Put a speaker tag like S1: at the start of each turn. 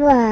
S1: Wah.